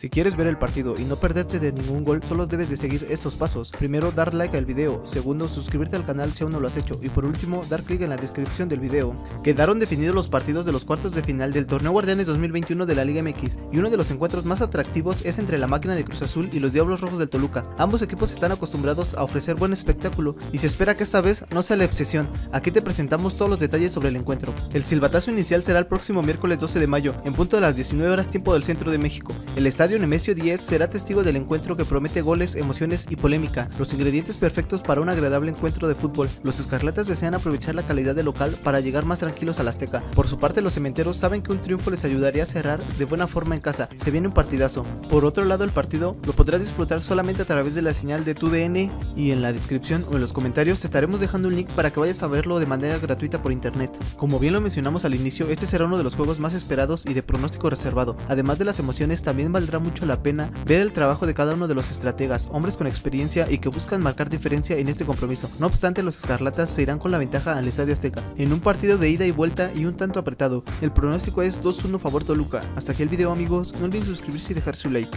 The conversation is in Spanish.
Si quieres ver el partido y no perderte de ningún gol, solo debes de seguir estos pasos. Primero, dar like al video. Segundo, suscribirte al canal si aún no lo has hecho. Y por último, dar clic en la descripción del video. Quedaron definidos los partidos de los cuartos de final del Torneo Guardianes 2021 de la Liga MX. Y uno de los encuentros más atractivos es entre la máquina de Cruz Azul y los Diablos Rojos del Toluca. Ambos equipos están acostumbrados a ofrecer buen espectáculo y se espera que esta vez no sea la excepción. Aquí te presentamos todos los detalles sobre el encuentro. El silbatazo inicial será el próximo miércoles 12 de mayo, en punto de las 19 horas tiempo del centro de México. El estadio Nemesio 10 será testigo del encuentro que promete goles, emociones y polémica, los ingredientes perfectos para un agradable encuentro de fútbol. Los escarlatas desean aprovechar la calidad del local para llegar más tranquilos al Azteca. Por su parte, los cementeros saben que un triunfo les ayudaría a cerrar de buena forma en casa. Se viene un partidazo. Por otro lado, el partido lo podrás disfrutar solamente a través de la señal de tu DN y en la descripción o en los comentarios te estaremos dejando un link para que vayas a verlo de manera gratuita por internet. Como bien lo mencionamos al inicio, este será uno de los juegos más esperados y de pronóstico reservado. Además de las emociones, también valdrá mucho la pena ver el trabajo de cada uno de los estrategas, hombres con experiencia y que buscan marcar diferencia en este compromiso. No obstante, los escarlatas se irán con la ventaja al Estadio Azteca, en un partido de ida y vuelta y un tanto apretado. El pronóstico es 2-1 favor Toluca. Hasta aquí el video amigos, no olviden suscribirse y dejar su like.